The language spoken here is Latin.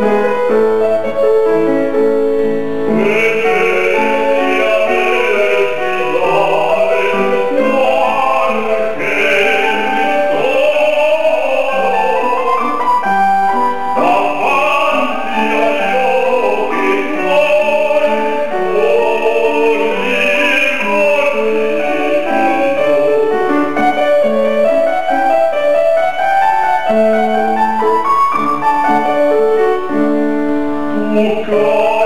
Música Vocali